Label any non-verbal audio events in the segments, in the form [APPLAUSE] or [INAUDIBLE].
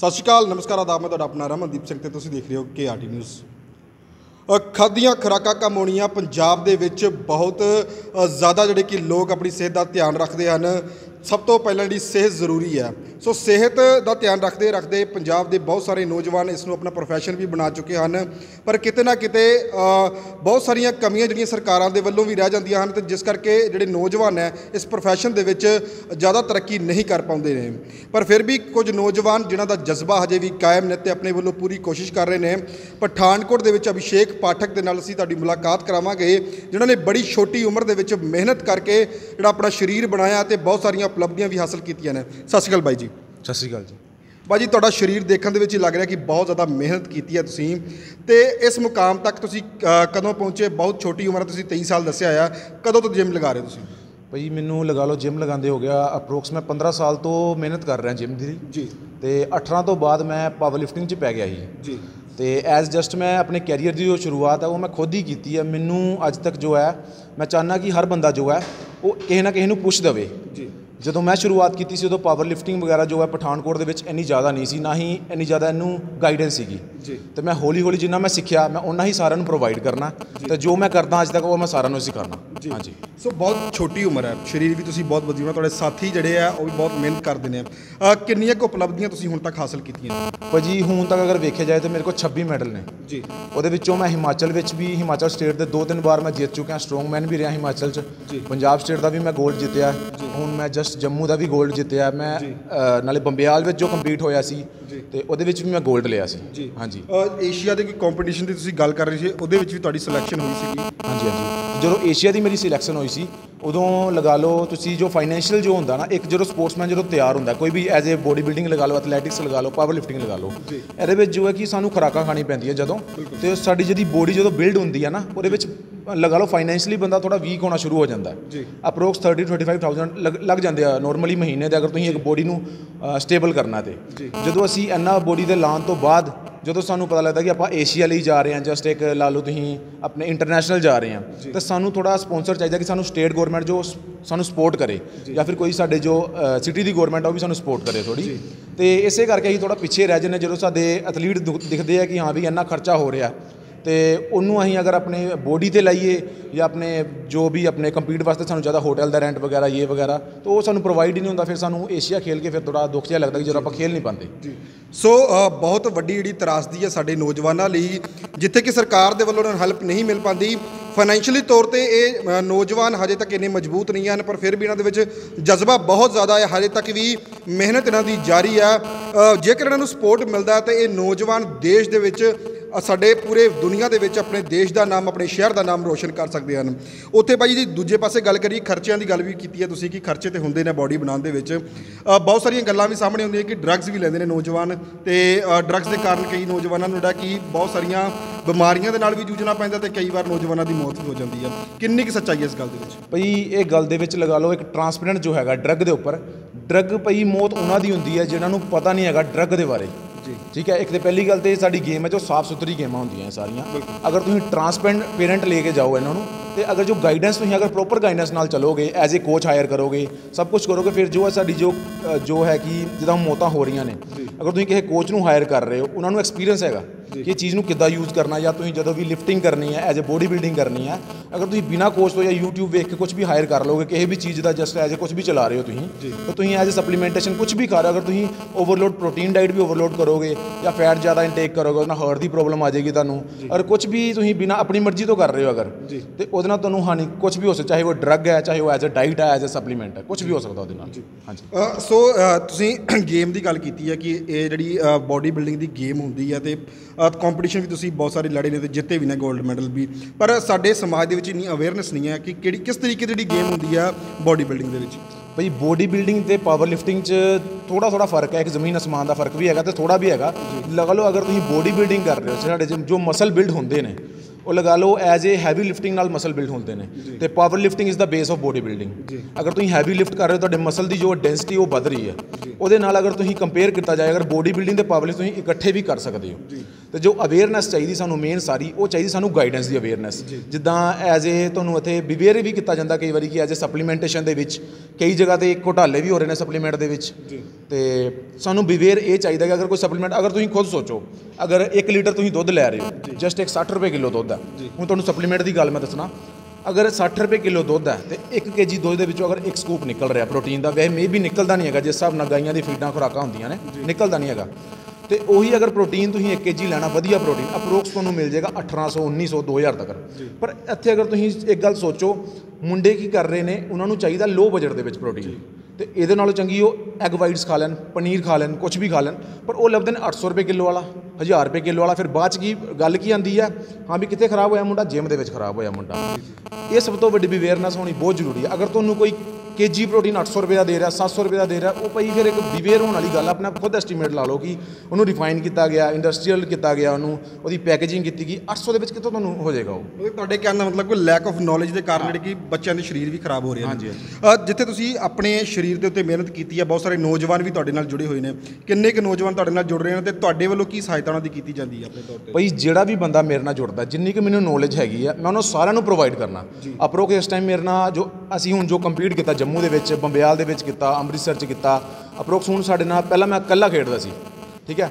ਸਤਿ ਸ਼੍ਰੀ ਅਕਾਲ, ਨਮਸਕਾਰ, ਆਦਾਬ, ਮੈਂ ਤੁਹਾਡਾ ਆਪਣਾ ਰਮਨਦੀਪ ਸਿੰਘ ਤੇ ਤੁਸੀਂ ਦੇਖ ਰਹੇ ਹੋ ਕੇਆਰਟੀ ਨਿਊਜ਼ ਖਾਦੀਆਂ ਖੁਰਾਕਾਂ ਕਮਾਉਣੀਆਂ ਪੰਜਾਬ ਦੇ ਵਿੱਚ ਬਹੁਤ ਜ਼ਿਆਦਾ ਜਿਹੜੇ ਕਿ ਲੋਕ ਆਪਣੀ ਸਿਹਤ ਦਾ ਧਿਆਨ ਰੱਖਦੇ ਹਨ। ਸਭ ਤੋਂ ਪਹਿਲਾਂ ਜਿਹੜੀ ਸਿਹਤ ਜ਼ਰੂਰੀ ਹੈ। ਸੋ ਸਿਹਤ ਦਾ ਧਿਆਨ ਰੱਖਦੇ ਰੱਖਦੇ ਪੰਜਾਬ ਦੇ ਬਹੁਤ ਸਾਰੇ ਨੌਜਵਾਨ ਇਸ ਨੂੰ ਆਪਣਾ ਪ੍ਰੋਫੈਸ਼ਨ ਵੀ ਬਣਾ ਚੁੱਕੇ ਹਨ। ਪਰ ਕਿਤੇ ਨਾ ਕਿਤੇ ਬਹੁਤ ਸਾਰੀਆਂ ਕਮੀਆਂ ਜਿਹੜੀਆਂ ਸਰਕਾਰਾਂ ਦੇ ਵੱਲੋਂ ਵੀ ਰਹਿ ਜਾਂਦੀਆਂ ਹਨ ਤੇ ਜਿਸ ਕਰਕੇ ਜਿਹੜੇ ਨੌਜਵਾਨ ਹੈ, ਇਸ ਪ੍ਰੋਫੈਸ਼ਨ ਦੇ ਵਿੱਚ ਜ਼ਿਆਦਾ ਤਰੱਕੀ ਨਹੀਂ ਕਰ ਪਾਉਂਦੇ ਨੇ। ਪਰ ਫਿਰ ਵੀ ਕੁਝ ਨੌਜਵਾਨ ਜਿਨ੍ਹਾਂ ਦਾ ਜਜ਼ਬਾ ਹਜੇ ਵੀ ਕਾਇਮ ਨੇ ਤੇ ਆਪਣੇ ਵੱਲੋਂ ਪੂਰੀ ਕੋਸ਼ਿਸ਼ ਕਰ ਰਹੇ ਨੇ, ਪਠਾਨਕੋਟ ਦੇ ਵਿੱਚ ਅਭਿਸ਼ੇਕ ਪਾਠਕ ਦੇ ਨਾਲ ਅਸੀਂ ਤੁਹਾਡੀ ਮੁਲਾਕਾਤ ਕਰਾਵਾਂਗੇ, ਜਿਨ੍ਹਾਂ ਨੇ ਬੜੀ ਛੋਟੀ ਉਮਰ ਦੇ ਵਿੱਚ ਮਿਹਨਤ ਕਰਕੇ ਜਿਹੜਾ ਆਪਣਾ ਸਰੀਰ ਬਣਾਇਆ ਤੇ ਬਹੁਤ ਸਾਰੀਆਂ ਉਪਲਬਧੀਆਂ ਵੀ ਹਾਸਲ ਕੀਤੀਆਂ ਨੇ। ਸਤਿ ਸ਼੍ਰੀ ਅਕਾਲ ਬਾਈ ਜੀ। ਸਤਿ ਸ਼੍ਰੀ ਅਕਾਲ ਜੀ। ਬਾਜੀ ਤੁਹਾਡਾ ਸਰੀਰ ਦੇਖਣ ਦੇ ਵਿੱਚ ਹੀ ਲੱਗ ਰਿਹਾ ਕਿ ਬਹੁਤ ਜ਼ਿਆਦਾ ਮਿਹਨਤ ਕੀਤੀ ਹੈ ਤੁਸੀਂ। ਤੇ ਇਸ ਮੁਕਾਮ ਤੱਕ ਤੁਸੀਂ ਕਦੋਂ ਪਹੁੰਚੇ? ਬਹੁਤ ਛੋਟੀ ਉਮਰ ਤੁਸੀਂ 23 ਸਾਲ ਦੱਸਿਆ ਆ। ਕਦੋਂ ਤੋਂ ਜਿਮ ਲਗਾ ਰਹੇ ਤੁਸੀਂ? ਭਾਈ ਮੈਨੂੰ ਲਗਾ ਲਓ ਜਿਮ ਲਗਾਉਂਦੇ ਹੋ ਗਿਆ ਅਪਰੋਕਸ ਮੈਂ 15 ਸਾਲ ਤੋਂ ਮਿਹਨਤ ਕਰ ਰਿਹਾ ਜਿਮ ਦੀ। ਜੀ। ਤੇ 18 ਤੋਂ ਬਾਅਦ ਮੈਂ ਪਾਵਰ ਲਿਫਟਿੰਗ 'ਚ ਪੈ ਗਿਆ ਸੀ। ਜੀ। ਤੇ ਐਜ਼ ਜਸਟ ਮੈਂ ਆਪਣੇ ਕੈਰੀਅਰ ਦੀ ਜੋ ਸ਼ੁਰੂਆਤ ਹੈ ਉਹ ਮੈਂ ਖੁਦ ਹੀ ਕੀਤੀ ਹੈ ਮੈਨੂੰ ਅੱਜ ਤੱਕ ਜੋ ਹੈ ਮੈਂ ਚਾਹੁੰਦਾ ਕਿ ਹਰ ਬੰਦਾ ਜੋ ਹੈ ਉਹ ਕਿਸੇ ਨਾ ਕਿਸੇ ਨੂੰ ਪੁੱਛ ਦੇਵੇ। ਜੀ। ਜਦੋਂ ਮੈਂ ਸ਼ੁਰੂਆਤ ਕੀਤੀ ਸੀ ਉਦੋਂ ਪਾਵਰ ਲਿਫਟਿੰਗ ਵਗੈਰਾ ਜੋ ਹੈ ਪਠਾਨਕੋਟ ਦੇ ਵਿੱਚ ਇੰਨੀ ਜ਼ਿਆਦਾ ਨਹੀਂ ਸੀ ਨਾ ਹੀ ਇੰਨੀ ਜ਼ਿਆਦਾ ਇਹਨੂੰ ਗਾਈਡੈਂਸ ਸੀਗੀ। ਜੀ। ਤੇ ਮੈਂ ਹੌਲੀ ਹੌਲੀ ਜਿੰਨਾ ਮੈਂ ਸਿੱਖਿਆ ਮੈਂ ਉਹਨਾਂ ਹੀ ਸਾਰਿਆਂ ਨੂੰ ਪ੍ਰੋਵਾਈਡ ਕਰਨਾ ਤੇ ਜੋ ਮੈਂ ਕਰਦਾ ਅੱਜ ਤੱਕ ਉਹ ਮੈਂ ਸਾਰਿਆਂ ਨੂੰ ਸਿਖਾਉਣਾ। ਹਾਂਜੀ। ਸੋ ਬਹੁਤ ਛੋਟੀ ਉਮਰ ਹੈ। ਸਰੀਰ ਵੀ ਤੁਸੀਂ ਬਹੁਤ ਵਧੀਆ ਤੁਹਾਡੇ ਸਾਥੀ ਜਿਹੜੇ ਆ ਉਹ ਵੀ ਬਹੁਤ ਮਿਹਨਤ ਕਰਦੇ ਨੇ। ਕਿੰਨੀਆਂ ਕੁ ਉਪਲਬਧੀਆਂ ਤੁਸੀਂ ਹੁਣ ਤੱਕ ਹਾਸਲ ਕੀਤੀਆਂ? ਭਾਜੀ ਹੁਣ ਤੱਕ ਅਗਰ ਵੇਖਿਆ ਜਾਏ ਤਾਂ ਮੇਰੇ ਕੋਲ 26 ਮੈਡਲ ਨੇ। ਜੀ। ਉਹਦੇ ਵਿੱਚੋਂ ਮੈਂ ਹਿਮਾਚਲ ਵਿੱਚ ਵੀ ਹਿਮਾਚਲ ਸਟੇਟ ਦੇ ਦੋ ਤਿੰਨ ਵਾਰ ਮੈਂ ਜਿੱਤ ਚੁੱਕਿਆ ਸਟਰੋਂਗਮੈਨ ਵੀ ਰਿਹਾ ਹਿਮਾਚਲ 'ਚ। ਪੰਜਾਬ ਸਟੇਟ ਦਾ ਵੀ ਮੈਂ 골ਡ ਜਿੱਤਿਆ ਹੁਣ ਮੈਂ ਜਸਟ ਜੰਮੂ ਦਾ ਵੀ 골ਡ ਜਿੱਤਿਆ। ਮੈਂ ਨਾਲੇ ਬੰਬਿਆਲ ਵਿੱਚ ਜੋ ਕੰਪੀਟ ਹੋਇਆ ਸੀ ਤੇ ਉਹਦੇ ਵਿੱਚ ਵੀ ਮੈਂ 골ਡ ਲਿਆ ਸੀ। ਹਾਂਜੀ। ਏਸ਼ੀਆ ਦੇ ਕੀ ਕੰਪੀਟੀਸ਼ਨ ਦੀ ਤੁਸੀਂ ਗੱਲ ਕਰ ਰਹੇ ਸੀ ਉਹਦੇ ਵਿੱਚ ਵੀ ਤੁਹਾਡੀ ਸਿਲੈਕਸ਼ਨ ਹੋਈ ਸੀਗੀ। ਹਾਂਜੀ ਹਾਂਜੀ। ਜਦੋਂ ਏਸ਼ੀਆ ਦੀ ਮੇਰੀ ਸਿਲੈਕਸ਼ਨ ਹੋਈ ਸੀ ਉਦੋਂ ਲਗਾ ਲਓ ਤੁਸੀਂ ਜੋ ਫਾਈਨੈਂਸ਼ੀਅਲ ਜੋ ਹੁੰਦਾ ਨਾ ਇੱਕ ਜਦੋਂ ਸਪੋਰਟਸਮੈਨ ਜਦੋਂ ਤਿਆਰ ਹੁੰਦਾ ਕੋਈ ਵੀ ਐਜ਼ ਅ ਬੋਡੀ ਬਿਲਡਿੰਗ ਲਗਾ ਲਓ ਐਥਲੈਟਿਕਸ ਲਗਾ ਲਓ ਪਾਵਰ ਲਿਫਟਿੰਗ ਲਗਾ ਲਓ ਇਹਦੇ ਵਿੱਚ ਜੋ ਹੈ ਕਿ ਸਾਨੂੰ ਖੁਰਾਕਾਂ ਖਾਣੀ ਪੈਂਦੀਆਂ ਜਦੋਂ ਤੇ ਸਾਡੀ ਜਿਹੜੀ ਬੋਡੀ ਜਦੋਂ ਬਿਲਡ ਹੁੰਦੀ ਹੈ ਨਾ ਉਹਦੇ ਵਿੱਚ ਲਗਾ ਲਓ ਫਾਈਨੈਂਸ਼ੀਅਲੀ ਬੰਦਾ ਥੋੜਾ ਵੀਕ ਹੋਣਾ ਸ਼ੁਰੂ ਹੋ ਜਾਂਦਾ। ਜੀ। ਅਪਰੋਕਸ 30 25000 ਲੱਗ ਲੱਗ ਜਾਂਦੇ ਆ ਨਾਰਮਲੀ ਮਹੀਨੇ ਦੇ ਅਗਰ ਤੁਸੀਂ ਇੱਕ ਬੋਡੀ ਨੂੰ ਸਟੇਬਲ ਕਰਨਾ ਤੇ। ਜਦੋਂ ਅਸੀਂ ਇੰਨਾ ਬੋਡੀ ਦੇ ਲਾਉਣ ਤੋਂ ਬਾਅਦ ਜਦੋਂ ਸਾਨੂੰ ਪਤਾ ਲੱਗਦਾ ਕਿ ਆਪਾਂ ਏਸ਼ੀਆ ਲਈ ਜਾ ਰਹੇ ਹਾਂ ਜਸਟ ਇੱਕ ਲਾ ਲਓ ਤੁਸੀਂ ਆਪਣੇ ਇੰਟਰਨੈਸ਼ਨਲ ਜਾ ਰਹੇ ਹਾਂ ਤਾਂ ਸਾਨੂੰ ਥੋੜਾ ਸਪਾਂਸਰ ਚਾਹੀਦਾ ਕਿ ਸਾਨੂੰ ਸਟੇਟ ਗਵਰਨਮੈਂਟ ਜੋ ਸਾਨੂੰ ਸਪੋਰਟ ਕਰੇ ਜਾਂ। ਫਿਰ ਕੋਈ ਸਾਡੇ ਜੋ ਸਿਟੀ ਦੀ ਗਵਰਨਮੈਂਟ ਆ ਉਹ ਵੀ ਸਾਨੂੰ ਸਪੋਰਟ ਕਰੇ ਥੋੜੀ ਤੇ ਇਸੇ ਕਰਕੇ ਅਸੀਂ ਥੋੜਾ ਪਿੱਛੇ ਰਹਿ ਜੰਨੇ ਜਦੋਂ ਸਾਡੇ ਐਥਲੀਟ ਦਿਖਦੇ ਆ ਕਿ ਹਾਂ ਵੀ ਇੰਨਾ ਖਰਚਾ ਹੋ ਰਿਹਾ। ਤੇ ਉਹਨੂੰ ਅਸੀਂ ਅਗਰ ਆਪਣੇ ਬੋਡੀ ਤੇ ਲਾਈਏ ਜਾਂ ਆਪਣੇ ਜੋ ਵੀ ਆਪਣੇ ਕੰਪੀਟ ਵਾਸਤੇ ਸਾਨੂੰ ਜ਼ਿਆਦਾ ਹੋਟਲ ਦਾ ਰੈਂਟ ਵਗੈਰਾ ਇਹ ਵਗੈਰਾ, ਤਾਂ ਉਹ ਸਾਨੂੰ ਪ੍ਰੋਵਾਈਡ ਹੀ ਨਹੀਂ ਹੁੰਦਾ, ਫਿਰ ਸਾਨੂੰ ਏਸ਼ੀਆ ਖੇਲ ਕੇ ਫਿਰ ਥੋੜਾ ਦੁੱਖ ਜਿਹਾ ਲੱਗਦਾ ਕਿ ਜਦੋਂ ਆਪਾਂ ਖੇਲ ਨਹੀਂ ਪਾਉਂਦੇ। ਸੋ ਬਹੁਤ ਵੱਡੀ ਜਿਹੜੀ ਤਰਾਸਦੀ ਹੈ ਸਾਡੇ ਨੌਜਵਾਨਾਂ ਲਈ, ਜਿੱਥੇ ਕਿ ਸਰਕਾਰ ਦੇ ਵੱਲੋਂ ਉਹਨਾਂ ਨੂੰ ਹੈਲਪ ਨਹੀਂ ਮਿਲ ਪਾਉਂਦੀ ਫਾਈਨੈਂਸ਼ੀਅਲੀ ਤੌਰ ਤੇ ਇਹ ਨੌਜਵਾਨ ਹਜੇ ਤੱਕ ਇੰਨੇ ਮਜ਼ਬੂਤ ਨਹੀਂ ਹਨ, ਪਰ ਫਿਰ ਵੀ ਇਹਨਾਂ ਦੇ ਵਿੱਚ ਜਜ਼ਬਾ ਬਹੁਤ ਜ਼ਿਆਦਾ ਹੈ, ਹਜੇ ਤੱਕ ਵੀ ਮਿਹਨਤ ਇਹਨਾਂ ਦੀ ਜਾਰੀ ਆ ਜੇਕਰ ਇਹਨਾਂ ਨੂੰ ਸਪੋਰਟ ਮਿਲਦਾ ਤਾਂ ਇਹ ਨੌਜਵਾਨ ਦੇਸ਼ ਦੇ ਵਿੱਚ ਸਾਡੇ ਪੂਰੇ ਦੁਨੀਆ ਦੇ ਵਿੱਚ ਆਪਣੇ ਦੇਸ਼ ਦਾ ਨਾਮ, ਆਪਣੇ ਸ਼ਹਿਰ ਦਾ ਨਾਮ ਰੋਸ਼ਨ ਕਰ ਸਕਦੇ ਹਨ। ਉੱਥੇ ਬਾਈ ਜੀ ਦੂਜੇ ਪਾਸੇ ਗੱਲ ਕਰੀਏ, ਖਰਚਿਆਂ ਦੀ ਗੱਲ ਵੀ ਕੀਤੀ ਹੈ ਤੁਸੀਂ ਕਿ ਖਰਚੇ ਤੇ ਹੁੰਦੇ ਨੇ ਬਾਡੀ ਬਣਾਉਣ ਦੇ ਵਿੱਚ। ਬਹੁਤ ਸਾਰੀਆਂ ਗੱਲਾਂ ਵੀ ਸਾਹਮਣੇ ਆਉਂਦੀਆਂ ਕਿ ਡਰੱਗਸ ਵੀ ਲੈਂਦੇ ਨੇ ਨੌਜਵਾਨ ਤੇ ਡਰੱਗਸ ਦੇ ਕਾਰਨ ਕਈ ਨੌਜਵਾਨਾਂ ਨੂੰ ਜਿਹੜਾ ਕਿ ਬਹੁਤ ਸਾਰੀਆਂ ਬਿਮਾਰੀਆਂ ਦੇ ਨਾਲ ਵੀ ਜੂਝਣਾ ਪੈਂਦਾ ਤੇ ਕਈ ਵਾਰ ਨੌਜਵਾਨਾਂ ਦੀ ਮੌਤ ਵੀ ਹੋ ਜਾਂਦੀ ਹੈ। ਕਿੰਨੀ ਕੁ ਸੱਚਾਈ ਹੈ ਇਸ ਗੱਲ ਦੇ ਵਿੱਚ? ਭਈ, ਇਹ ਗੱਲ ਦੇ ਵਿੱਚ ਲਗਾ ਲਓ, ਇੱਕ ਟਰਾਂਸਪੇਰੈਂਟ ਜੋ ਹੈਗਾ ਡਰੱਗ ਦੇ ਉੱਪਰ ਡਰੱਗ ਭਈ ਮੌਤ ਉਹਨਾਂ ਦੀ ਹੁੰਦੀ ਹੈ ਜਿਨ੍ਹਾਂ ਨੂੰ ਪਤਾ ਨਹੀਂ ਹੈਗਾ ਡਰੱਗ ਦੇ ਬਾਰੇ। ਠੀਕ ਹੈ ਇੱਕ ਤੇ ਪਹਿਲੀ ਗੱਲ ਤੇ ਸਾਡੀ ਗੇਮ ਹੈ ਜੋ ਸਾਫ਼ ਸੁਥਰੀ ਗੇਮਾਂ ਹੁੰਦੀਆਂ ਇਹ ਸਾਰੀਆਂ। ਅਗਰ ਤੁਸੀਂ ਟਰਾਂਸਪੇਰੈਂਟ ਪੇਰੈਂਟ ਲੈ ਕੇ ਜਾਓ ਇਹਨਾਂ ਨੂੰ ਤੇ ਅਗਰ ਜੋ ਗਾਈਡੈਂਸ ਤੁਸੀਂ ਅਗਰ ਪ੍ਰੋਪਰ ਗਾਈਡੈਂਸ ਨਾਲ ਚੱਲੋਗੇ ਐਜ਼ ਅ ਕੋਚ ਹਾਇਰ ਕਰੋਗੇ ਸਭ ਕੁਝ ਕਰੋਗੇ ਫਿਰ ਜੋ ਹੈ ਸਾਡੀ ਜੋ ਜੋ ਹੈ ਕਿ ਜਿੱਦਾਂ ਮੌਤਾਂ ਹੋ ਰਹੀਆਂ ਨੇ। ਅਗਰ ਤੁਸੀਂ ਕਿਸੇ ਕੋਚ ਨੂੰ ਹਾਇਰ ਕਰ ਰਹੇ ਹੋ ਉਹਨਾਂ ਨੂੰ ਐਕਸਪੀਰੀਅੰਸ ਹੈਗਾ। ਕਿ ਇਹ ਚੀਜ਼ ਨੂੰ ਕਿੱਦਾਂ ਯੂਜ਼ ਕਰਨਾ ਜਾਂ ਤੁਸੀਂ ਜਦੋਂ ਵੀ ਲਿਫਟਿੰਗ ਕਰਨੀ ਹੈ ਐਜ਼ ਅ ਬੋਡੀ ਬਿਲਡਿੰਗ ਕਰਨੀ ਹੈ ਅਗਰ ਤੁਸੀਂ ਬਿਨਾਂ ਕੋਚ ਤੋਂ ਜਾਂ YouTube ਵੇਖ ਕੇ ਕੁਝ ਵੀ ਹਾਇਰ ਕਰ ਲਓਗੇ ਕਿਸੇ ਵੀ ਚੀਜ਼ ਦਾ ਜਸਟ ਐਜ਼ ਅ ਕੁਝ ਵੀ ਚਲਾ ਰਹੇ ਹੋ ਤੁਸੀਂ ਤਾਂ ਤੁਸੀਂ ਐਜ਼ ਅ ਸਪਲੀਮੈਂਟੇਸ਼ਨ ਕੁਝ ਵੀ ਖਾ ਰਹੇ ਅਗਰ ਤੁਸੀਂ ਓਵਰਲੋਡ ਪ੍ਰੋਟੀਨ ਡਾਈਟ ਵੀ ਓਵਰਲੋਡ ਕਰੋਗੇ ਜਾਂ ਫੈਟ ਜ਼ਿਆਦਾ ਇਨਟੇਕ ਕਰੋਗੇ ਉਹਦੇ ਨਾਲ ਹਾਰਟ ਦੀ ਪ੍ਰੋਬਲਮ ਆ ਜਾਏਗੀ ਤੁਹਾਨੂੰ ਔਰ ਕੁਝ ਵੀ ਤੁਸੀਂ ਬਿਨਾਂ ਆਪਣੀ ਮਰਜ਼ੀ ਤੋਂ ਕਰ ਰਹੇ ਹੋ ਅਗਰ ਤੇ ਉਹਦੇ ਨਾਲ ਤੁਹਾਨੂੰ ਹਾਨੀ ਕੁਝ ਵੀ ਹੋ ਸਕਦਾ ਚਾਹੇ ਉਹ ਡਰੱਗ ਹੈ ਚਾਹੇ ਉਹ ਐਜ਼ ਅ ਡਾਈਟ ਹੈ ਐਜ਼ ਅ ਸਪਲੀਮੈਂਟ ਹੈ ਕੁਝ ਵੀ ਹੋ ਸਕਦਾ ਉਹਦੇ ਨਾਲ। ਹਾਂਜੀ। ਸੋ ਤੁਸੀਂ [COUGHS] ਗੇਮ ਦੀ ਗੱਲ ਕੀਤੀ ਹੈ ਕਿ ਇਹ ਜਿਹੜੀ ਬਾਡੀ ਬਿਲਡਿੰਗ ਦੀ ਗੇਮ ਹੁੰਦੀ ਹੈ ਤੇ ਕੰਪੀਟੀਸ਼ਨ ਵੀ ਤੁਸੀਂ ਬਹੁਤ ਸਾਰੇ ਲੜੇ ਨੇ ਤੇ ਜਿੱਤੇ ਵੀ ਨੇ 골ਡ ਮੈਡਲ ਵੀ। ਪਰ ਸਾਡੇ ਸਮਾਜ ਦੇ ਵਿੱਚ ਇੰਨੀ ਅਵੇਅਰਨੈਸ ਨਹੀਂ ਹੈ ਕਿ ਕਿਹੜੀ ਕਿਸ ਤਰੀਕੇ ਦੀ ਜਿਹੜੀ ਗੇਮ ਹੁੰਦੀ ਆ ਬਾਡੀ ਬਿਲਡਿੰਗ ਦੇ ਵਿੱਚ। ਭਈ ਬੋਡੀ ਬਿਲਡਿੰਗ ਤੇ ਪਾਵਰ ਲਿਫਟਿੰਗ 'ਚ ਥੋੜਾ ਥੋੜਾ ਫ਼ਰਕ ਹੈ ਇੱਕ ਜ਼ਮੀਨ ਅਸਮਾਨ ਦਾ ਫ਼ਰਕ ਵੀ ਹੈਗਾ ਤੇ ਥੋੜਾ ਵੀ ਹੈਗਾ। ਲਗਾ ਲਓ ਅਗਰ ਤੁਸੀਂ ਬੋਡੀ ਬਿਲਡਿੰਗ ਕਰ ਰਹੇ ਹੋ ਸਾਡੇ ਜੋ ਮਸਲ ਬਿਲਡ ਹੁੰਦੇ ਨੇ ਉਹ ਲਗਾ ਲਓ ਐਜ਼ ਏ ਹੈਵੀ ਲਿਫਟਿੰਗ ਨਾਲ ਮਸਲ ਬਿਲਡ ਹੁੰਦੇ ਨੇ। ਤੇ power lifting is the base of body building ਅਗਰ ਤੁਸੀਂ ਹੈਵੀ ਲਿਫਟ ਕਰ ਰਹੇ ਹੋ ਤੁਹਾਡੇ ਮਸਲ ਦੀ ਜੋ ਡੈਂਸਿਟੀ ਉਹ ਵੱਧ ਰਹੀ ਹੈ। ਉਹਦੇ ਨਾਲ ਅਗਰ ਤੁਸੀਂ ਕੰਪੇਅਰ ਕੀਤਾ ਜਾਏ ਅਗਰ ਬੋਡੀ ਬਿਲਡਿੰਗ ਤੇ ਪਾਵਰ ਲਿਫਟ ਤੁਸੀਂ ਇਕੱਠੇ ਵੀ ਕਰ ਸਕਦੇ ਹੋ। ਤੇ ਜੋ ਅਵੇਅਰਨੈਸ ਚਾਹੀਦੀ ਸਾਨੂੰ ਮੇਨ ਸਾਰੀ ਉਹ ਚਾਹੀਦੀ ਸਾਨੂੰ ਗਾਈਡੈਂਸ ਦੀ ਅਵੇਅਰਨੈਸ ਜਿੱਦਾਂ ਐਜ਼ ਏ ਤੁਹਾਨੂੰ ਇੱਥੇ ਬਿਵੇਅਰ ਵੀ ਕੀਤਾ ਜਾਂਦਾ ਕਈ ਵਾਰੀ ਕਿ ਐਜ਼ ਏ ਸਪਲੀਮੈਂਟੇਸ਼ਨ ਦੇ ਵਿੱਚ ਕਈ ਜਗ੍ਹਾ ਤੇ ਘੋਟਾਲੇ ਵੀ ਹੋ ਰਹੇ ਨੇ ਸਪਲੀਮੈਂਟ ਦੇ ਵਿੱਚ। ਤੇ ਸਾਨੂੰ ਬਿਵੇਰ ਇਹ ਚਾਹੀਦਾ ਕਿ ਅਗਰ ਕੋਈ ਸਪਲੀਮੈਂਟ ਅਗਰ ਤੁਸੀਂ ਖੁਦ ਸੋਚੋ ਅਗਰ 1 ਲੀਟਰ ਤੁਸੀਂ ਦੁੱਧ ਲੈ ਰਹੇ ਹੋ ਜਸਟ ਇੱਕ 60 ਰੁਪਏ ਕਿਲੋ ਦੁੱਧ ਹੈ। ਹੁਣ ਤੁਹਾਨੂੰ ਸਪਲੀਮੈਂਟ ਦੀ ਗੱਲ ਮੈਂ ਦੱਸਣਾ ਅਗਰ 60 ਰੁਪਏ ਕਿਲੋ ਦੁੱਧ ਹੈ ਤੇ 1 ਕੇਜੀ ਦੁੱਧ ਦੇ ਵਿੱਚੋਂ ਅਗਰ ਇੱਕ ਸਕੂਪ ਨਿਕਲ ਰਿਹਾ ਪ੍ਰੋਟੀਨ ਦਾ ਵੈਸੇ ਮੇ ਵੀ ਨਿਕਲਦਾ ਨਹੀਂ ਹੈਗਾ ਜਿਸ ਹਿਸਾਬ ਨਾਲ ਗਾਈਆਂ ਦੀ ਫੀਡਾਂ ਖੁਰਾਕਾਂ ਹੁੰਦੀਆਂ ਨੇ ਨਿਕਲਦਾ ਨਹੀਂ ਹੈਗਾ। ਤੇ ਉਹੀ ਅਗਰ ਪ੍ਰੋਟੀਨ ਤੁਸੀਂ 1 ਕੇਜੀ ਲੈਣਾ ਵਧੀਆ ਪ੍ਰੋਟੀਨ ਅਪਰੋਕਸ ਤੁਹਾਨੂੰ ਮਿਲ ਜਾਏਗਾ 1800 1900 2000 ਤੱਕ। ਪਰ ਇੱਥੇ ਅਗਰ ਤੁਸੀਂ ਇੱਕ ਗੱਲ ਸੋਚੋ ਮੁੰਡੇ ਕੀ ਕਰ ਰਹੇ ਨੇ ਉਹਨਾਂ ਨੂੰ ਚਾਹੀਦਾ ਲੋ ਬਜਟ ਦੇ ਵਿੱਚ ਪ੍ਰੋਟੀਨ ਤੇ ਇਹਦੇ ਨਾਲੋਂ ਚੰਗੀ ਉਹ ਐਗ ਵਾਈਟਸ ਖਾ ਲੈਣ ਪਨੀਰ ਖਾ ਲੈਣ ਕੁਝ ਵੀ ਖਾ ਲੈਣ ਪਰ ਉਹ ਲੱਭਦੇ ਨੇ 800 ਰੁਪਏ ਕਿਲੋ ਵਾਲਾ 1000 ਰੁਪਏ ਕਿਲੋ ਵਾਲਾ। ਫਿਰ ਬਾਅਦ ਚ ਕੀ ਗੱਲ ਕੀ ਆਂਦੀ ਆ? ਹਾਂ ਵੀ ਕਿੱਥੇ ਖਰਾਬ ਹੋਇਆ ਮੁੰਡਾ? ਜਿਮ ਦੇ ਵਿੱਚ ਖਰਾਬ ਹੋਇਆ ਮੁੰਡਾ। ਇਹ ਸਭ ਤੋਂ ਵੱਡੀ ਅਵੇਅਰਨੈਸ ਹੋਣੀ ਬਹੁਤ ਜ਼ਰੂਰੀ ਹੈ ਅਗਰ ਤੁਹਾਨੂੰ ਕੋਈ ਕੇਜੀ ਪ੍ਰੋਟੀਨ 800 ਰੁਪਏ ਦਾ ਦੇ ਰਿਹਾ 700 ਰੁਪਏ ਦਾ ਦੇ ਰਿਹਾ ਉਹ ਭਾਈ ਫਿਰ ਇੱਕ ਬਿਵੇਅਰ ਹੋਣ ਵਾਲੀ ਗੱਲ ਆਪਣਾ ਖੁਦ ਐਸਟੀਮੇਟ ਲਾ ਲਓ ਕਿ ਉਹਨੂੰ ਰਿਫਾਈਨ ਕੀਤਾ ਗਿਆ ਇੰਡਸਟਰੀਅਲ ਕੀਤਾ ਗਿਆ ਉਹਨੂੰ ਉਹਦੀ ਪੈਕੇਜਿੰਗ ਕੀਤੀ ਗਈ 800 ਦੇ ਵਿੱਚ ਕਿੱਥੋਂ ਤੁਹਾਨੂੰ ਹੋ ਜਾਏਗਾ ਉਹ? ਮਤਲਬ ਤੁਹਾਡੇ ਕਹਿਣ ਦਾ ਮਤਲਬ ਕੋਈ ਲੈਕ ਆਫ ਨੌਲੇਜ ਦੇ ਕਾਰਨ ਜਿਹੜੇ ਕਿ ਬੱਚਿਆਂ ਦੇ ਸਰੀਰ ਵੀ ਖਰਾਬ ਹੋ ਰਹੇ ਨੇ। ਜਿੱਥੇ ਤੁਸੀਂ ਆਪਣੇ ਸਰੀਰ ਦੇ ਉੱਤੇ ਮਿਹਨਤ ਕੀਤੀ ਹੈ ਬਹੁਤ ਸਾਰੇ ਨੌਜਵਾਨ ਵੀ ਤੁਹਾਡੇ ਨਾਲ ਜੁੜੇ ਹੋਏ ਨੇ। ਕਿੰਨੇ ਕੁ ਨੌਜਵਾਨ ਤੁਹਾਡੇ ਨਾਲ ਜੁੜ ਰਹੇ ਨੇ ਤੇ ਤੁਹਾਡੇ ਵੱਲੋਂ ਕੀ ਸਹਾਇਤਾ ਉਹਨਾਂ ਦੀ ਕੀਤੀ ਜਾਂਦੀ ਹੈ ਆਪਣੇ ਤੌਰ ਤੇ? ਭਾਈ ਜਿਹੜਾ ਵੀ ਬੰਦਾ ਮੇਰੇ ਨਾਲ ਜੁੜਦਾ ਜਿੰਨੀ ਕਿ ਮੈਨੂੰ ਨੌਲੇਜ ਹੈਗੀ ਆ ਮੈਂ ਉਹਨੂੰ ਸਾਰਿਆਂ ਨੂੰ ਪ੍ਰੋਵਾਈਡ ਕਰਨਾ। ਅਪਰੋਕ ਇਸ ਟਾਈਮ ਮੇਰੇ ਨਾਲ ਜੋ ਅਸੀਂ ਹੁਣ ਜੋ ਕੰਪਲੀਟ ਕੀਤਾ ਜੰਮੂ ਦੇ ਵਿੱਚ ਬੰਬਿਆਲ ਦੇ ਵਿੱਚ ਕੀਤਾ ਅੰਮ੍ਰਿਤਸਰ 'ਚ ਕੀਤਾ। ਅਪਰੋਕਸ ਹੁਣ ਸਾਡੇ ਨਾਲ ਪਹਿਲਾਂ ਮੈਂ ਇਕੱਲਾ ਖੇਡਦਾ ਸੀ ਠੀਕ ਹੈ?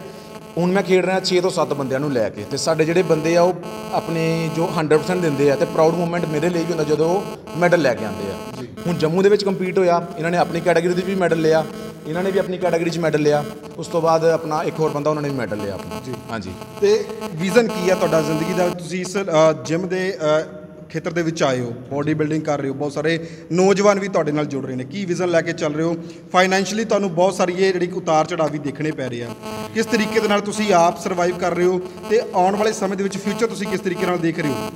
ਹੁਣ ਮੈਂ ਖੇਡ ਰਿਹਾ 6 ਤੋਂ 7 ਬੰਦਿਆਂ ਨੂੰ ਲੈ ਕੇ ਤੇ ਸਾਡੇ ਜਿਹੜੇ ਬੰਦੇ ਆ ਉਹ ਆਪਣੇ ਜੋ 100% ਦਿੰਦੇ ਆ ਤੇ ਪ੍ਰਾਊਡ ਮੂਮੈਂਟ ਮੇਰੇ ਲਈ ਵੀ ਹੁੰਦਾ ਜਦੋਂ ਉਹ ਮੈਡਲ ਲੈ ਕੇ ਆਉਂਦੇ ਆ। ਹੁਣ ਜੰਮੂ ਦੇ ਵਿੱਚ ਕੰਪੀਟ ਹੋਇਆ ਇਹਨਾਂ ਨੇ ਆਪਣੀ ਕੈਟਾਗਰੀ ਦੇ ਵੀ ਮੈਡਲ ਲਿਆ ਇਹਨਾਂ ਨੇ ਵੀ ਆਪਣੀ ਕੈਟਾਗਰੀ 'ਚ ਮੈਡਲ ਲਿਆ ਉਸ ਤੋਂ ਬਾਅਦ ਆਪਣਾ ਇੱਕ ਹੋਰ ਬੰਦਾ ਉਹਨਾਂ ਨੇ ਵੀ ਮੈਡਲ ਲਿਆ ਆਪਣਾ। ਹਾਂਜੀ। ਤੇ ਵਿਜ਼ਨ ਕੀ ਹੈ ਤੁਹਾਡਾ ਜ਼ਿੰਦਗੀ ਦਾ? ਤੁਸੀਂ ਇਸ ਜਿਮ ਦੇ ਖੇਤਰ ਦੇ ਵਿੱਚ ਆਏ ਹੋ ਬੋਡੀ ਬਿਲਡਿੰਗ ਕਰ ਰਹੇ ਹੋ, ਬਹੁਤ ਸਾਰੇ ਨੌਜਵਾਨ ਵੀ ਤੁਹਾਡੇ ਨਾਲ ਜੁੜ ਰਹੇ ਨੇ। ਕੀ ਵਿਜ਼ਨ ਲੈ ਕੇ ਚੱਲ ਰਹੇ ਹੋ? ਫਾਈਨੈਂਸ਼ੀਅਲੀ ਤੁਹਾਨੂੰ ਬਹੁਤ ਸਾਰੀ ਇਹ ਜਿਹੜੀ ਉਤਾਰ ਚੜਾਅ ਵੀ ਦੇਖਣੇ ਪੈ ਰਹੇ ਆ। ਕਿਸ ਤਰੀਕੇ ਦੇ ਨਾਲ ਤੁਸੀਂ ਆਪ ਸਰਵਾਈਵ ਕਰ ਰਹੇ ਹੋ ਤੇ ਆਉਣ ਵਾਲੇ ਸਮੇਂ ਦੇ ਵਿੱਚ ਫਿਊਚਰ ਤੁਸੀਂ ਕਿਸ ਤਰੀਕੇ ਨਾਲ ਦੇਖ ਰਹੇ ਹੋ?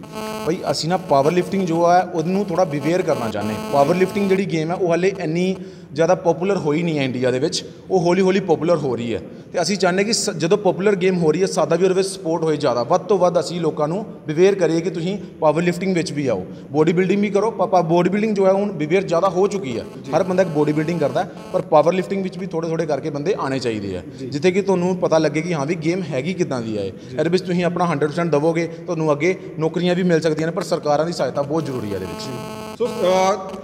ਭਾਈ ਅਸੀਂ ਨਾ ਪਾਵਰ ਲਿਫਟਿੰਗ ਜੋ ਹੈ ਉਹਨੂੰ ਥੋੜਾ ਬਿਵੇਅਰ ਕਰਨਾ ਚਾਹੁੰਦੇ ਪਾਵਰ ਲਿਫਟਿੰਗ ਜਿਹੜੀ ਗੇਮ ਹੈ ਉਹ ਹਲੇ ਇੰਨੀ ਜ਼ਿਆਦਾ ਪਪੂਲਰ ਹੋਈ ਨਹੀਂ ਹੈ ਇੰਡੀਆ ਦੇ ਵਿੱਚ ਉਹ ਹੌਲੀ ਹੌਲੀ ਪਪੂਲਰ ਹੋ ਰਹੀ ਹੈ। ਤੇ ਅਸੀਂ ਚਾਹੁੰਦੇ ਕਿ ਸ- ਜਦੋਂ ਪਪੂਲਰ ਗੇਮ ਹੋ ਰਹੀ ਹੈ ਸਾਡਾ ਵੀ ਉਹਦੇ ਵਿੱਚ ਸਪੋਰਟ ਹੋਏ ਜ਼ਿਆਦਾ। ਵੱਧ ਤੋਂ ਵੱਧ ਅਸੀਂ ਲੋਕਾਂ ਨੂੰ ਬਿਵੇਅਰ ਕਰੀਏ ਕਿ ਤੁਸੀਂ ਪਾਵਰ ਲਿਫਟਿੰਗ ਵਿੱਚ ਵੀ ਆਓ। ਬੋਡੀ ਬਿਲਡਿੰਗ ਵੀ ਕਰੋ। ਪਾਪਾ ਬੋਡੀ ਬਿਲਡਿੰਗ ਜੋ ਹੈ ਹੁਣ ਬਿਵੇਅਰ ਜ਼ਿਆਦਾ ਹੋ ਚੁੱਕੀ ਹੈ। ਹਰ ਬੰਦਾ ਇੱਕ ਬੋਡੀ ਬਿਲਡਿੰਗ ਕਰਦਾ ਹੈ, ਪਰ ਪਾਵਰ ਲਿਫਟਿੰਗ ਵਿੱਚ ਵੀ ਥੋੜੇ ਥੋੜੇ ਕਰਕੇ ਬੰਦੇ ਆਣੇ ਚਾਹੀਦੇ ਆ। ਜਿੱਥੇ ਕਿ ਤੁਹਾਨੂੰ ਪਤਾ ਲੱਗੇ ਕਿ ਹਾਂ ਵੀ ਗੇਮ ਹੈਗੀ ਕਿਦਾਂ ਦੀ ਹੈ ਇਹ। ਇਹਦੇ ਵਿੱਚ ਤੁਸੀਂ ਆਪਣਾ 100% ਦਵੋਗੇ ਤੁਹਾਨੂੰ ਅੱਗੇ ਨੌਕਰੀਆਂ ਵੀ ਮਿਲ ਸਕਦੀਆਂ ਨੇ ਪਰ ਸਰਕਾਰਾਂ ਦੀ ਸਹਾਇਤਾ ਬਹੁਤ ਜ਼ਰੂਰੀ ਹੈ ਇਹਦੇ ਵਿੱਚ। ਸੋ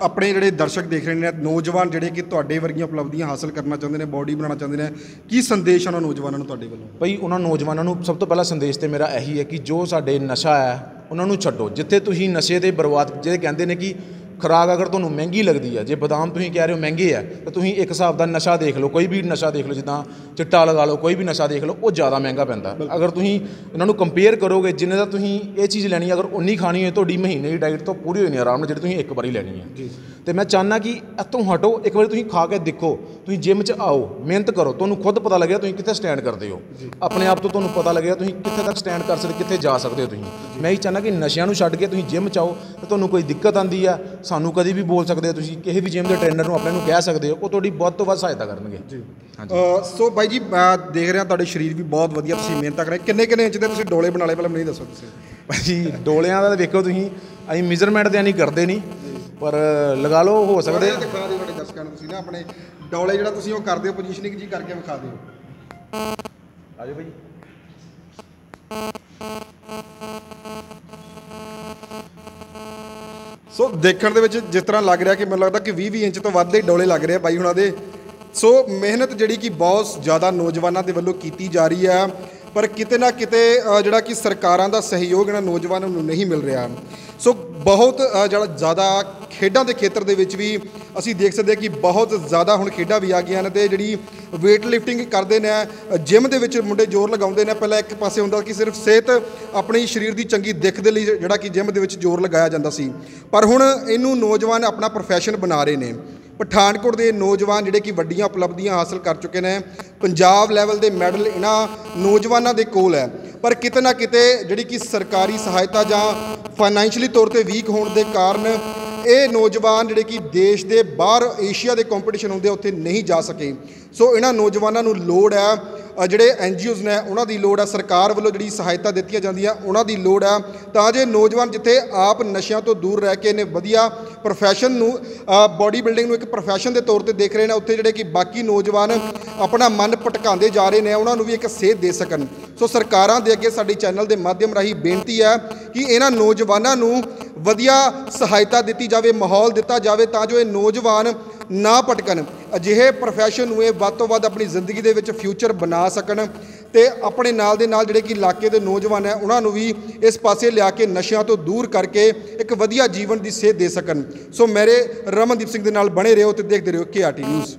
ਆਪਣੇ ਜਿਹੜੇ ਦਰਸ਼ਕ ਦੇਖ ਰਹੇ ਨੇ, ਨੌਜਵਾਨ ਜਿਹੜੇ ਕਿ ਤੁਹਾਡੇ ਵਰਗੀਆਂ ਉਪਲਬਧੀਆਂ ਹਾਸਲ ਕਰਨਾ ਚਾਹੁੰਦੇ ਨੇ, ਬੋਡੀ ਬਣਾਉਣਾ ਚਾਹੁੰਦੇ ਨੇ, ਕੀ ਸੰਦੇਸ਼ ਉਹਨਾਂ ਨੌਜਵਾਨਾਂ ਨੂੰ ਤੁਹਾਡੇ ਵੱਲੋਂ? ਭਾਈ ਉਹਨਾਂ ਨੌਜਵਾਨਾਂ ਨੂੰ ਸਭ ਤੋਂ ਪਹਿਲਾ ਸੰਦੇਸ਼ ਤੇ ਮੇਰਾ ਇਹੀ ਹੈ ਕਿ ਜੋ ਸਾਡੇ ਨਸ਼ਾ ਹੈ, ਉਹਨਾਂ ਨੂੰ ਛੱਡੋ। ਜਿੱਥੇ ਤੁਸੀਂ ਨਸ਼ੇ ਦੇ ਬਰਬਾਦ, ਜਿਹੜੇ ਕਹਿੰਦੇ ਨੇ ਕਿ ਖੁਰਾਕ ਅਗਰ ਤੁਹਾਨੂੰ ਮਹਿੰਗੀ ਲੱਗਦੀ ਹੈ ਜੇ ਬਦਾਮ ਤੁਸੀਂ ਕਹਿ ਰਹੇ ਹੋ ਮਹਿੰਗੇ ਆ ਤਾਂ ਤੁਸੀਂ ਇੱਕ ਹਿਸਾਬ ਦਾ ਨਸ਼ਾ ਦੇਖ ਲਓ ਕੋਈ ਵੀ ਨਸ਼ਾ ਦੇਖ ਲਓ ਜਿੱਦਾਂ ਚਿੱਟਾ ਲਗਾ ਲਓ ਕੋਈ ਵੀ ਨਸ਼ਾ ਦੇਖ ਲਓ ਉਹ ਜ਼ਿਆਦਾ ਮਹਿੰਗਾ ਪੈਂਦਾ। ਅਗਰ ਤੁਸੀਂ ਇਹਨਾਂ ਨੂੰ ਕੰਪੇਅਰ ਕਰੋਗੇ ਜਿੰਨੇ ਦਾ ਤੁਸੀਂ ਇਹ ਚੀਜ਼ ਲੈਣੀ ਹੈ, ਅਗਰ ਉਨੀ ਖਾਣੀ ਹੋਏ ਤੁਹਾਡੀ ਮਹੀਨੇ ਦੀ ਡਾਈਟ ਤੋਂ ਪੂਰੀ ਹੋਣੀ ਆਰਾਮ ਨਾਲ ਜਿਹੜੀ ਤੁਸੀਂ ਇੱਕ ਵਾਰੀ ਲੈਣੀ ਹੈ। ਤੇ ਮੈਂ ਚਾਹੁੰਦਾ ਕਿ ਇੱਥੋਂ ਹਟੋ ਇੱਕ ਵਾਰੀ ਤੁਸੀਂ ਖਾ ਕੇ ਦੇਖੋ ਤੁਸੀਂ ਜਿਮ 'ਚ ਆਓ ਮਿਹਨਤ ਕਰੋ ਤੁਹਾਨੂੰ ਖੁਦ ਪਤਾ ਲੱਗਿਆ ਤੁਸੀਂ ਕਿੱਥੇ ਸਟੈਂਡ ਕਰਦੇ ਹੋ। ਆਪਣੇ ਆਪ ਤੋਂ ਤੁਹਾਨੂੰ ਪਤਾ ਲੱਗਿਆ ਤੁਸੀਂ ਕਿੱਥੇ ਤੱਕ ਸਟੈਂਡ ਕਰ ਸਕਦੇ ਕਿੱਥੇ ਜਾ ਸਕਦੇ ਹੋ ਤੁਸੀਂ। ਮੈਂ ਇਹ ਚਾਹੁੰਦਾ ਕਿ ਨਸ਼ਿਆਂ ਨੂੰ ਛੱਡ ਕੇ ਤੁਸੀਂ ਜਿਮ 'ਚ ਆਓ ਤੇ ਤੁਹਾਨੂੰ ਕੋਈ ਦਿੱਕਤ ਆਂਦੀ ਆ ਸਾਨੂੰ ਕਦੀ ਵੀ ਬੋਲ ਸਕਦੇ ਹੋ ਤੁਸੀਂ ਕਿਸੇ ਵੀ ਜਿਮ ਦੇ ਟ੍ਰੇਨਰ ਨੂੰ ਆਪਣੇ ਨੂੰ ਕਹਿ ਸਕਦੇ ਹੋ ਉਹ ਤੁਹਾਡੀ ਵੱਧ ਤੋਂ ਵੱਧ ਸਹਾਇਤਾ ਕਰਨਗੇ। ਹਾਂਜੀ। ਅ, ਸੋ ਬਾਈ ਜੀ ਮੈਂ ਦੇਖ ਰਿਹਾ ਤੁਹਾਡੇ ਸਰੀਰ ਵੀ ਬਹੁਤ ਵਧੀਆ ਤੁਸੀਂ ਮਿਹਨਤ ਕਰ ਰਹੇ ਕਿੰਨੇ ਕਿੰਨੇ ਇੰਚ ਦੇ ਤੁਸੀਂ ਡੋਲੇ ਬਣਾ ਲਏ? ਪਹਿਲਾਂ ਮੈਨੂੰ ਦੱਸੋ ਤੁਸੀਂ। ਭਾਜੀ ਡੋਲਿਆਂ ਦਾ ਵੇਖੋ ਤੁਸੀਂ ਅਸੀਂ ਮੈਜ਼ਰਮੈਂਟ ਤੇ ਨਹੀਂ ਕਰਦੇ ਨਹੀਂ ਪਰ ਲਗਾ ਲਓ ਹੋ ਸਕਦੇ। ਦਿਖਾ ਦਿਓ ਤੁਹਾਡੇ ਦਰਸ਼ਕਾਂ ਨੂੰ ਤੁਸੀਂ ਨਾ ਆਪਣੇ ਡੋਲੇ ਜਿਹੜਾ ਤੁਸੀਂ ਉਹ ਕਰਦੇ ਹੋ ਪੋਜੀਸ਼ਨਿੰਗ ਜੀ ਕਰਕੇ ਵਿਖਾ ਦਿਓ। ਆਜੋ ਭਾਜੀ ਸੋ ਦੇਖਣ ਦੇ ਵਿੱਚ ਜਿਸ ਤਰ੍ਹਾਂ ਲੱਗ ਰਿਹਾ ਕਿ ਮੈਨੂੰ ਲੱਗਦਾ ਕਿ 20 20 ਇੰਚ ਤੋਂ ਵੱਧ ਦੇ ਡੋਲੇ ਲੱਗ ਰਹੇ ਆ ਬਾਈ ਹੁਣਾਂ ਦੇ। ਸੋ ਮਿਹਨਤ ਜਿਹੜੀ ਕਿ ਬਹੁਤ ਜ਼ਿਆਦਾ ਨੌਜਵਾਨਾਂ ਦੇ ਵੱਲੋਂ ਕੀਤੀ ਜਾ ਰਹੀ ਹੈ ਪਰ ਕਿਤੇ ਨਾ ਕਿਤੇ ਜਿਹੜਾ ਕਿ ਸਰਕਾਰਾਂ ਦਾ ਸਹਿਯੋਗ ਇਹਨਾਂ ਨੌਜਵਾਨਾਂ ਨੂੰ ਨਹੀਂ ਮਿਲ ਰਿਹਾ। ਸੋ ਬਹੁਤ ਜਿਹੜਾ ਜ਼ਿਆਦਾ ਖੇਡਾਂ ਦੇ ਖੇਤਰ ਦੇ ਵਿੱਚ ਵੀ ਅਸੀਂ ਦੇਖ ਸਕਦੇ ਹਾਂ ਕਿ ਬਹੁਤ ਜ਼ਿਆਦਾ ਹੁਣ ਖੇਡਾਂ ਵੀ ਆ ਗਈਆਂ ਨੇ ਤੇ ਜਿਹੜੀ weight lifting ਕਰਦੇ ਨੇ ਜਿਮ ਦੇ ਵਿੱਚ ਮੁੰਡੇ ਜ਼ੋਰ ਲਗਾਉਂਦੇ ਨੇ। ਪਹਿਲਾਂ ਇੱਕ ਪਾਸੇ ਹੁੰਦਾ ਕਿ ਸਿਰਫ ਸਿਹਤ ਆਪਣੀ ਸਰੀਰ ਦੀ ਚੰਗੀ ਦਿੱਖ ਦੇ ਲਈ ਜਿਹੜਾ ਕਿ ਜਿਮ ਦੇ ਵਿੱਚ ਜ਼ੋਰ ਲਗਾਇਆ ਜਾਂਦਾ ਸੀ। ਪਰ ਹੁਣ ਇਹਨੂੰ ਨੌਜਵਾਨ ਆਪਣਾ ਪ੍ਰੋਫੈਸ਼ਨ ਬਣਾ ਰਹੇ ਨੇ। ਪਠਾਨਕੋਟ ਦੇ ਨੌਜਵਾਨ ਜਿਹੜੇ ਕਿ ਵੱਡੀਆਂ ਉਪਲਬਧੀਆਂ ਹਾਸਲ ਕਰ ਚੁੱਕੇ ਨੇ। ਪੰਜਾਬ ਲੈਵਲ ਦੇ ਮੈਡਲ ਇਹਨਾਂ ਨੌਜਵਾਨਾਂ ਦੇ ਕੋਲ ਹੈ। ਪਰ ਕਿਤੇ ਨਾ ਕਿਤੇ ਜਿਹੜੀ ਕਿ ਸਰਕਾਰੀ ਸਹਾਇਤਾ ਜਾਂ ਫਾਈਨੈਂਸ਼ੀਅਲੀ ਤੌਰ ਤੇ ਵੀਕ ਹੋਣ ਦੇ ਕਾਰਨ ਇਹ ਨੌਜਵਾਨ ਜਿਹੜੇ ਕਿ ਦੇਸ਼ ਦੇ ਬਾਹਰ ਏਸ਼ੀਆ ਦੇ ਕੰਪੀਟੀਸ਼ਨ ਹੁੰਦੇ ਉੱਥੇ ਨਹੀਂ ਜਾ ਸਕੇ। ਸੋ ਇਹਨਾਂ ਨੌਜਵਾਨਾਂ ਨੂੰ ਲੋੜ ਹੈ ਅ, ਜਿਹੜੇ ਐਨਜੀਓਜ਼ ਨੇ ਉਹਨਾਂ ਦੀ ਲੋੜ ਹੈ ਸਰਕਾਰ ਵੱਲੋਂ ਜਿਹੜੀ ਸਹਾਇਤਾ ਦਿੱਤੀਆਂ ਜਾਂਦੀਆਂ ਉਹਨਾਂ ਦੀ ਲੋੜ ਹੈ। ਤਾਂ ਜੇ ਨੌਜਵਾਨ ਜਿੱਥੇ ਆਪ ਨਸ਼ਿਆਂ ਤੋਂ ਦੂਰ ਰਹਿ ਕੇ ਨੇ ਵਧੀਆ ਪ੍ਰੋਫੈਸ਼ਨ ਨੂੰ ਬਾਡੀ ਬਿਲਡਿੰਗ ਨੂੰ ਇੱਕ ਪ੍ਰੋਫੈਸ਼ਨ ਦੇ ਤੌਰ ਤੇ ਦੇਖ ਰਹੇ ਨੇ, ਉੱਥੇ ਜਿਹੜੇ ਕਿ ਬਾਕੀ ਨੌਜਵਾਨ ਆਪਣਾ ਮਨ ਭਟਕਾਉਂਦੇ ਜਾ ਰਹੇ ਨੇ, ਉਹਨਾਂ ਨੂੰ ਵੀ ਇੱਕ ਸੇਧ ਦੇ ਸਕਣ। ਸੋ ਸਰਕਾਰਾਂ ਦੇ ਅੱਗੇ ਸਾਡੀ ਚੈਨਲ ਦੇ ਮਾਧਿਅਮ ਰਾਹੀਂ ਬੇਨਤੀ ਹੈ ਕਿ ਇਹਨਾਂ ਨੌਜਵਾਨਾਂ ਨੂੰ ਵਧੀਆ ਸਹਾਇਤਾ ਦਿੱਤੀ ਜਾਵੇ, ਮਾਹੌਲ ਦਿੱਤਾ ਜਾਵੇ, ਤਾਂ ਜੋ ਇਹ ਨੌਜਵਾਨ ਨਾ ਭਟਕਣ। ਅਜਿਹੇ ਪ੍ਰੋਫੈਸ਼ਨ ਨੂੰ ਇਹ ਵੱਧ ਤੋਂ ਵੱਧ ਆਪਣੀ ਜ਼ਿੰਦਗੀ ਦੇ ਵਿੱਚ ਫਿਊਚਰ ਬਣਾ ਸਕਣ। ਤੇ ਆਪਣੇ ਨਾਲ ਦੇ ਨਾਲ ਜਿਹੜੇ ਕਿ ਇਲਾਕੇ ਦੇ ਨੌਜਵਾਨ ਹੈ, ਉਹਨਾਂ ਨੂੰ ਵੀ ਇਸ ਪਾਸੇ ਲਿਆ ਕੇ ਨਸ਼ਿਆਂ ਤੋਂ ਦੂਰ ਕਰਕੇ ਇੱਕ ਵਧੀਆ ਜੀਵਨ ਦੀ ਸੇਧ ਦੇ ਸਕਣ। ਸੋ ਮੇਰੇ ਰਮਨਦੀਪ ਸਿੰਘ ਦੇ ਨਾਲ ਬਣੇ ਰਹੋ ਤੇ ਦੇਖਦੇ ਰਹੋ ਕੇ ਨਿਊਜ਼